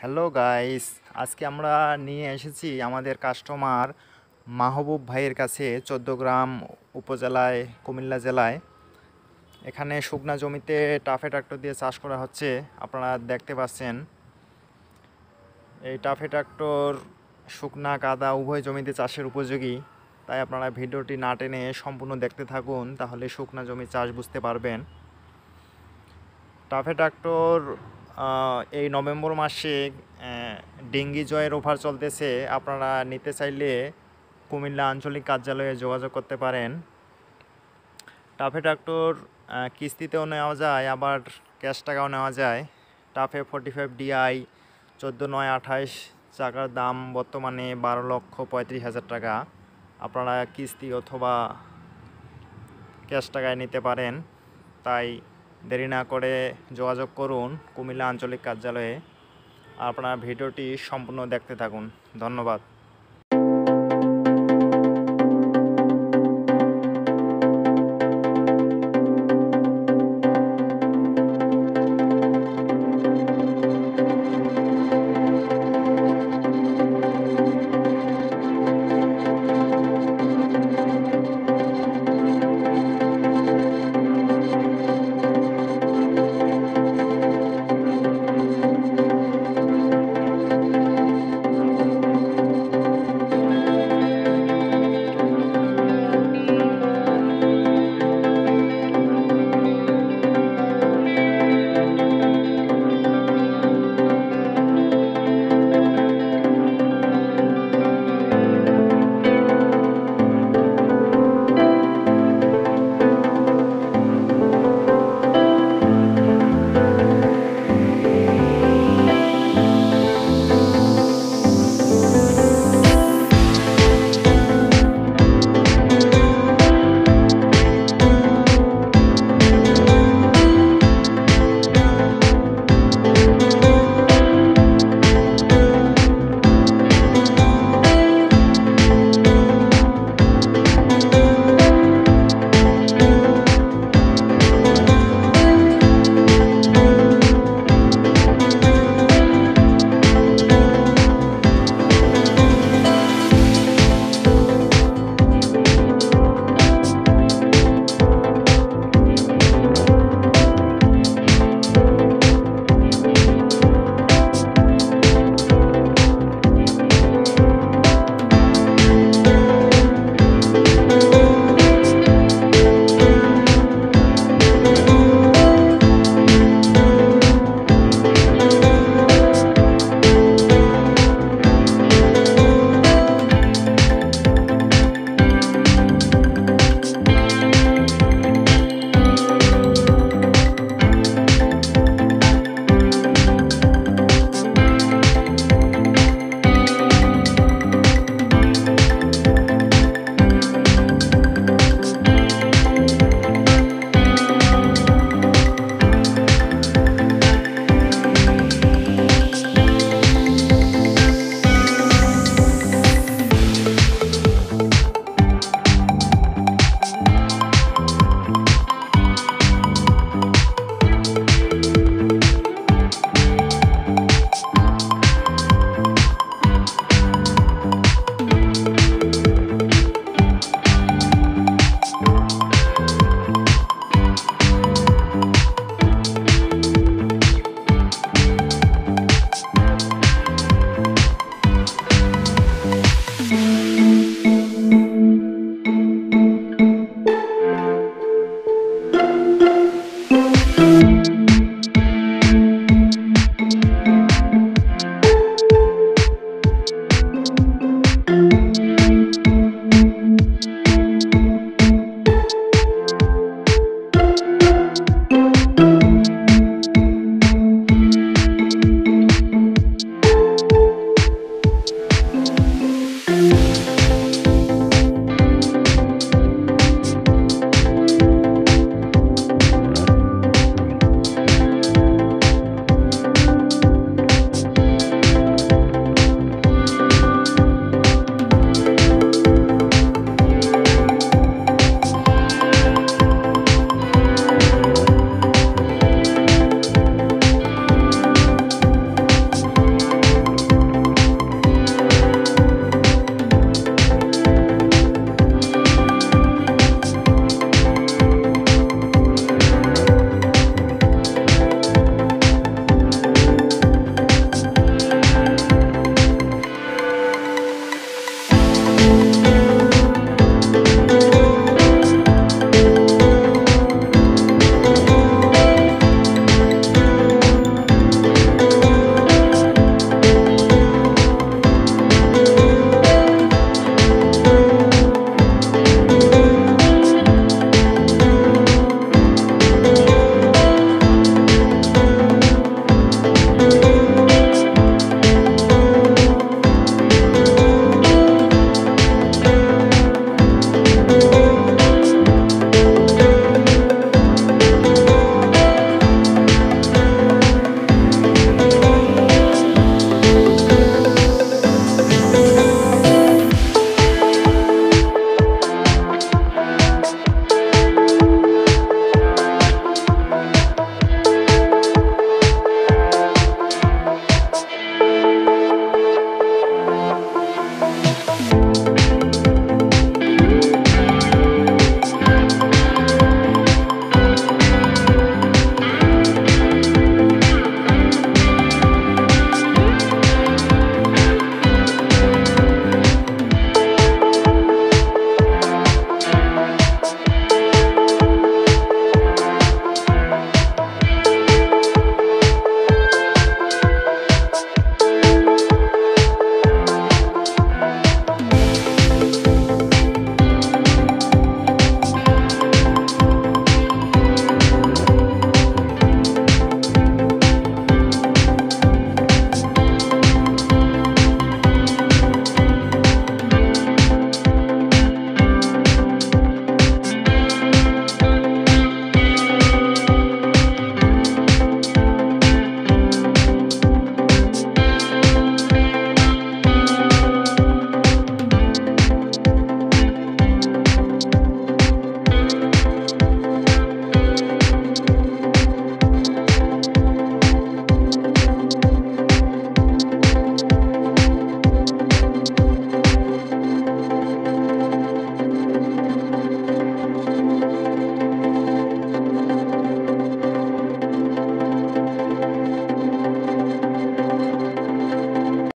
Hello guys আজকে আমরা নিয়ে এসেছি আমাদের কাস্টমার মাহবুব ভাইয়ের কাছে চোদ্দগ্রাম উপজেলায়, কুমিল্লা জেলায়। এখানে শুকনা জমিতে টাফে ট্রাক্টর দিয়ে চাষ করা হচ্ছে। আপনারা দেখতে পাচ্ছেন, এই টাফে ট্রাক্টর শুকনা, কাদা উভয় জমিতে চাষের উপযোগী। তাই আপনারা ভিডিওটি না টেনে সম্পূর্ণ দেখতে থাকুন, তাহলে শুকনা জমি চাষ বুঝতে পারবেন। টাফে ট্রাক্টর এই নভেম্বর মাসে ডেঙ্গি জয়ের অফার চলতেছে। আপনারা নিতে চাইলে কুমিল্লা আঞ্চলিক কার্যালয়ে যোগাযোগ করতে পারেন। টাফে ট্রাক্টর কিস্তিতেও নেওয়া যায়, আবার ক্যাশ টাকাও নেওয়া যায়। টাফে ফোর্টি ফাইভ ডিআই চোদ্দ নয় আঠাইশ চাকার দাম বর্তমানে বারো লক্ষ পঁয়ত্রিশ হাজার টাকা। আপনারা কিস্তি অথবা ক্যাশ টাকায় নিতে পারেন। তাই দেরি না করে যোগাযোগ করুন কুমিল্লা আঞ্চলিক কার্যালয়ে। আপনার ভিডিওটি সম্পূর্ণ দেখতে থাকুন। ধন্যবাদ।